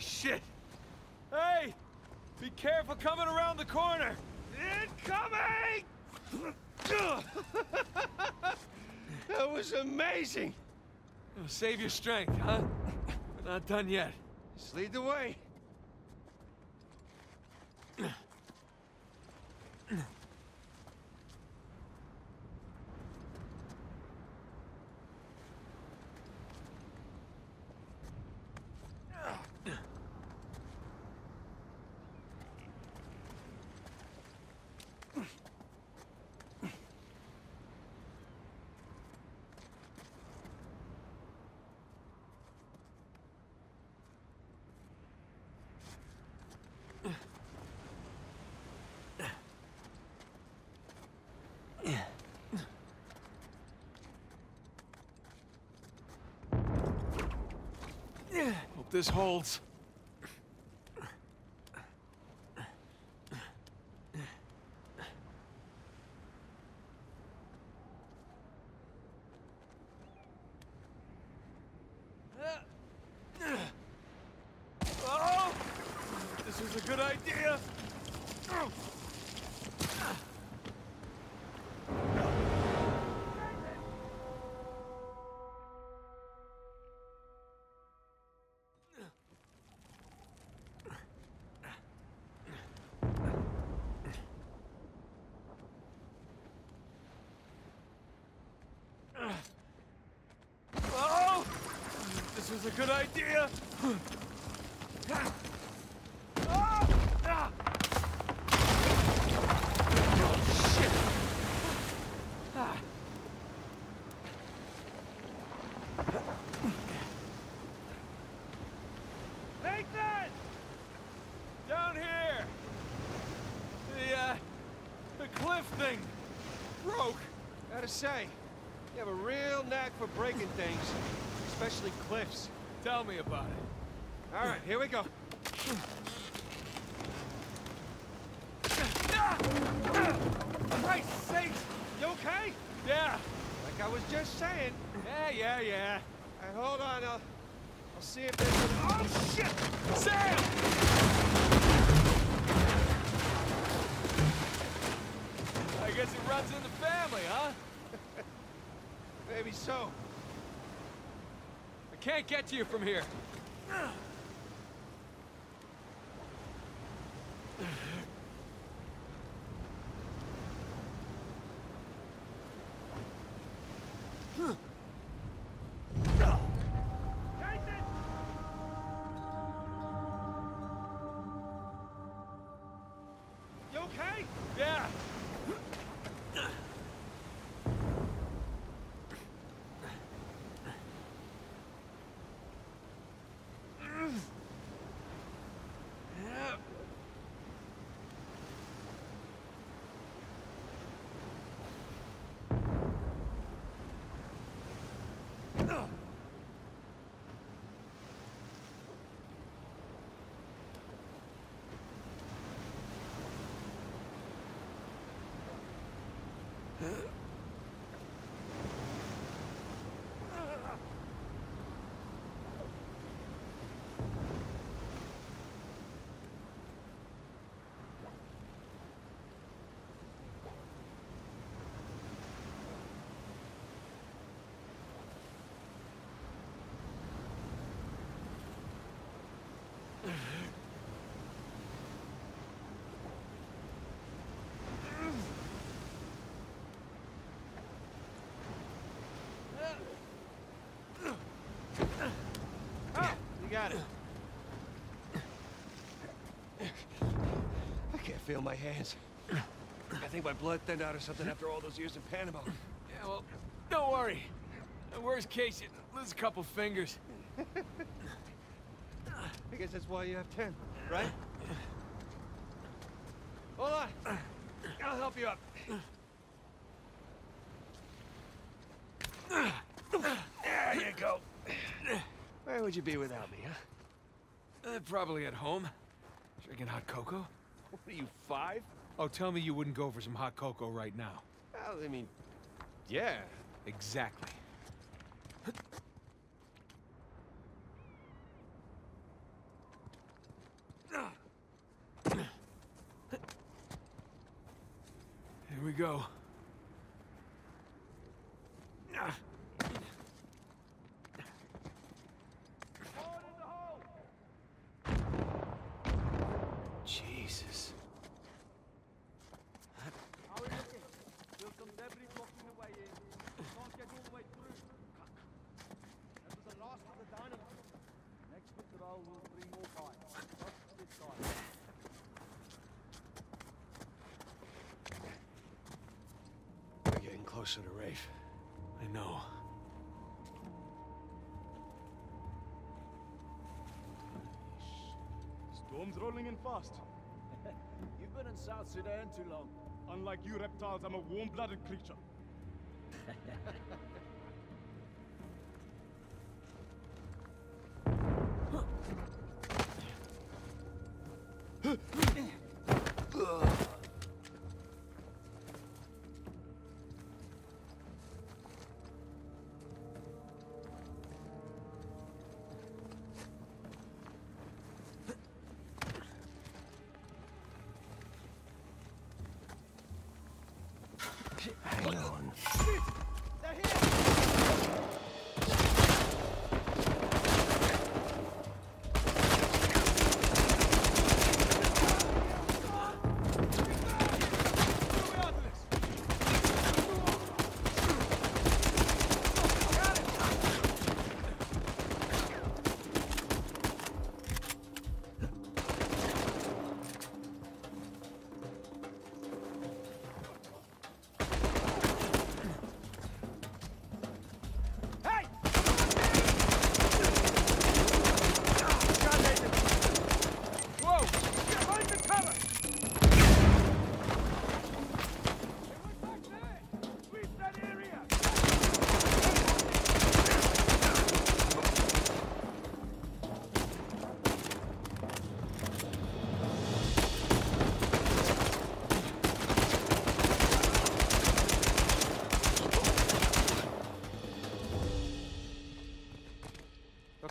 shit! Hey! Be careful coming around the corner! Incoming! That was amazing! Save your strength, huh? We're not done yet. Just lead the way. Hope this holds. Oh! This is a good idea. Was a good idea. Shit. Nathan! Down here! The, uh, the cliff thing broke. Gotta say, you have a real knack for breaking things, especially cliffs. Tell me about it. All right, here we go. Christ's sakes! You okay? Yeah, Like I was just saying. yeah, yeah, yeah. Right, hold on. I'll, I'll see if there's. A... Oh, shit! Sam! I guess it runs in the family, huh? Maybe so. Can't get to you from here. You okay? Yeah. Yeah. You got it. I can't feel my hands. I think my blood thinned out or something after all those years in Panama. Yeah, well, don't worry. In worst case, you lose a couple fingers. I guess that's why you have ten, right? Hold on. I'll help you up. Where would you be without me, huh? Uh, probably at home. Drinking hot cocoa. What are you, five? Oh, tell me you wouldn't go for some hot cocoa right now. Well, I mean, yeah. Exactly. Here we go. Closer to Rafe. I know. Storm's rolling in fast. You've been in South Sudan too long. Unlike you reptiles, I'm a warm-blooded creature. Hang on.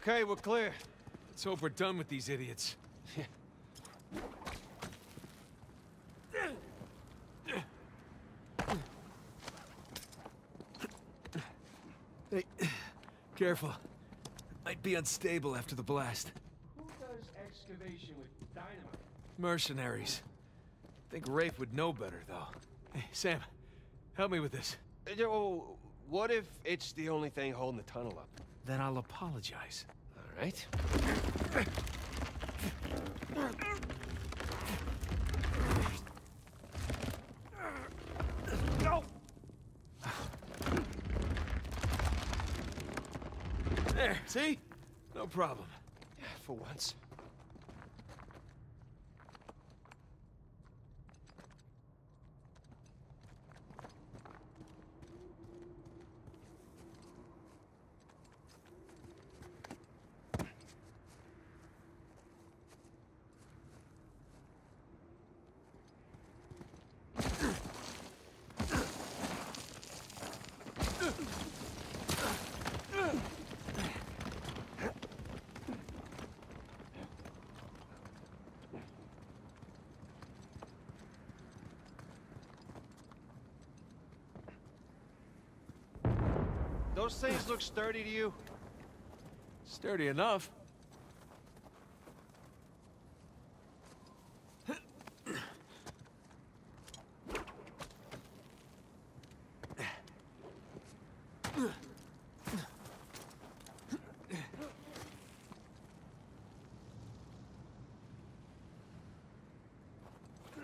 Okay, we're clear. Let's hope we're done with these idiots. hey, careful. Might be unstable after the blast. Who does excavation with dynamite? Mercenaries. Think Rafe would know better, though. Hey, Sam, help me with this. Uh, Oh, what if it's the only thing holding the tunnel up? Then I'll apologize. Right. No! There, see? No problem. Yeah, for once. Those things look sturdy to you? Sturdy enough.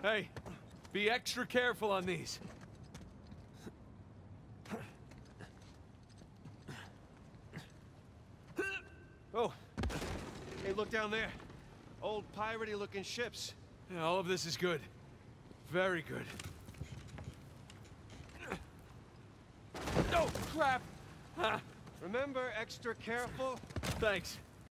Hey, be extra careful on these. Oh, hey, look down there. Old piratey looking ships. Yeah, all of this is good. Very good. No, crap! Ah, Remember, extra careful? thanks.